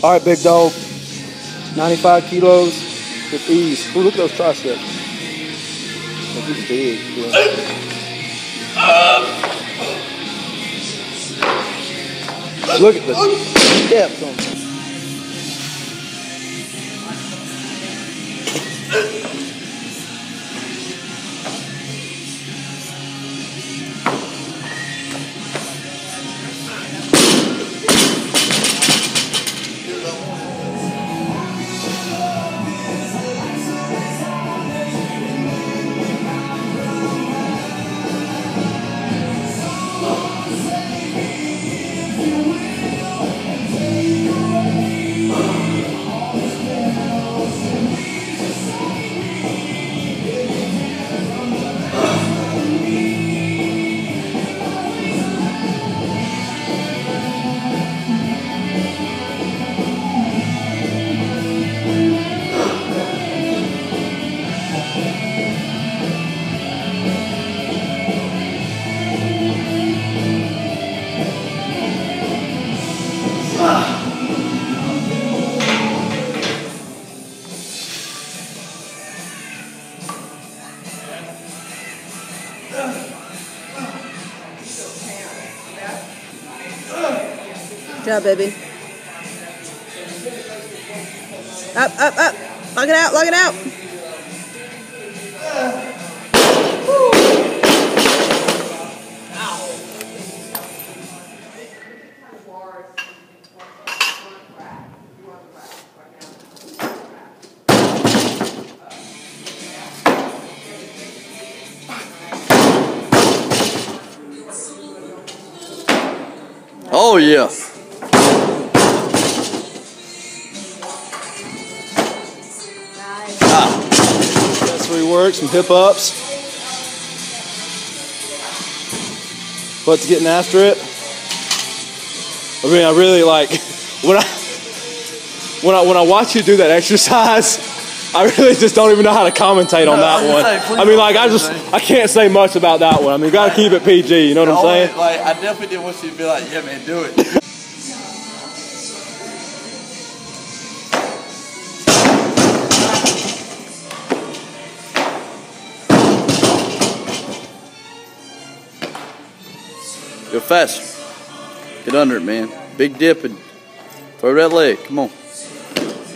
All right, big dog. 95 kilos with ease. Ooh, look at those triceps. Oh, he's big. Look at the depth on him. Job, baby. Up, up, up. Lock it out, lock it out. Oh yeah. That's where he works, some hip ups. Butt's getting after it. I mean, I really like when I when I when I watch you do that exercise. I really just don't even know how to commentate on that one. say, I mean, like I just. I can't say much about that one. I mean, you gotta keep it PG. You know what I'm saying? Like I definitely didn't want you to be like, yeah, man, do it. Go faster. Get under it, man. Big dip and throw that leg. Come on.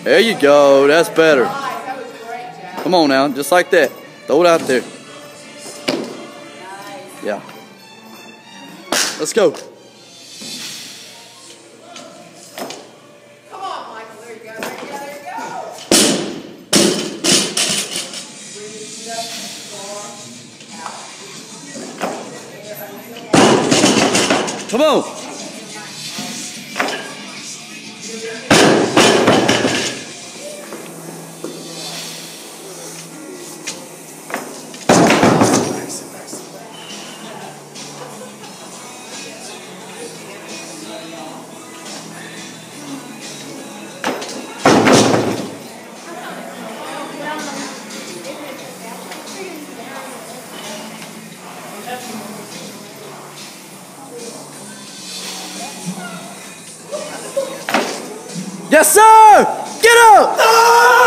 There you go. That's better. Come on now, just like that. Throw it out there. Yeah. Let's go. Come on. Yes, sir. Get up. Woo!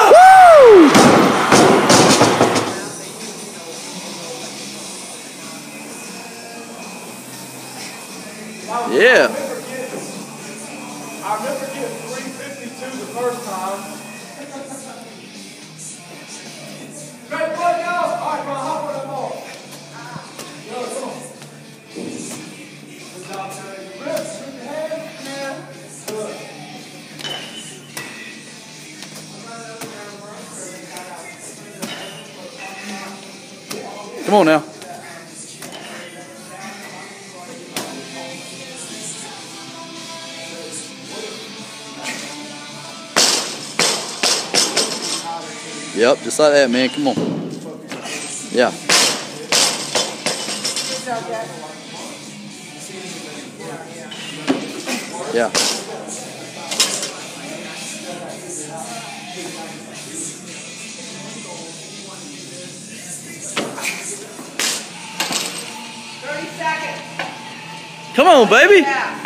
Come on now. Yep, just like that, man. Come on. Yeah. Yeah. Come on, baby. Yeah.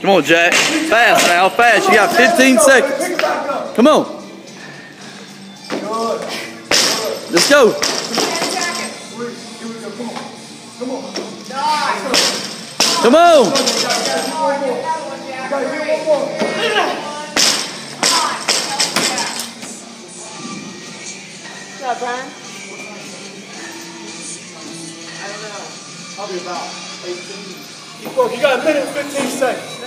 Come on, Jack. Fast now, fast. You got 15 seconds. Come on. Let's go. Come on. Come on. Up, Brian? I'll be about 18. Keep working. You got a minute and 15 seconds. A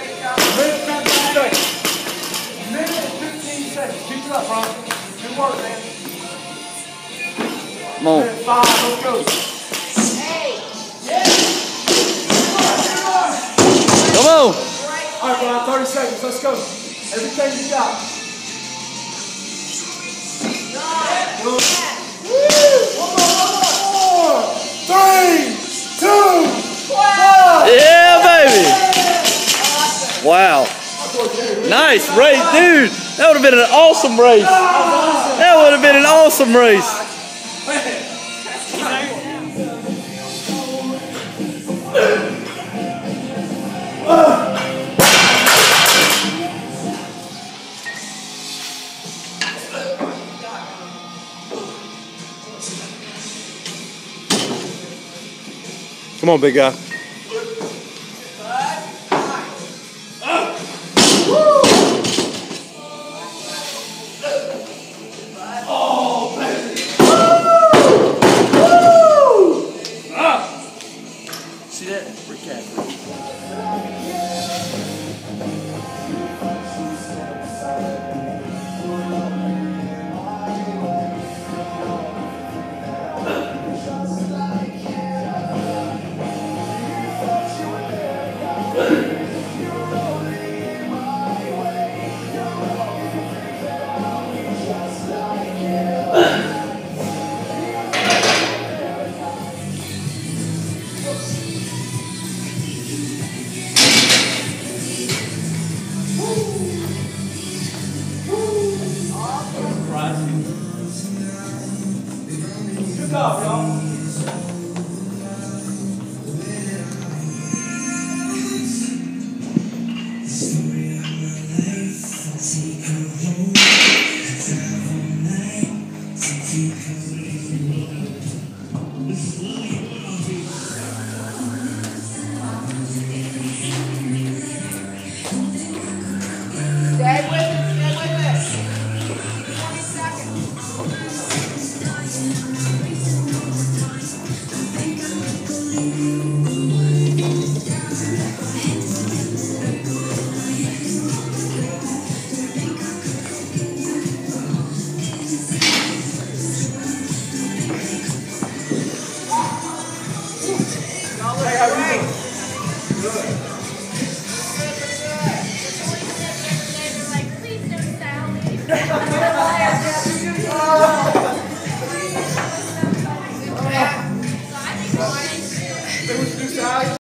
minute and 15 seconds. A minute and 15 seconds. Keep it up, bro. Good work, man. Come on. Five. Let's go. Come on. All right, Brian. 30 seconds. Let's go. Everything you got. Wow. Nice race, dude. That would have been an awesome race. That would have been an awesome race. Come on, Job, y'all. Hey, how you doing? Good.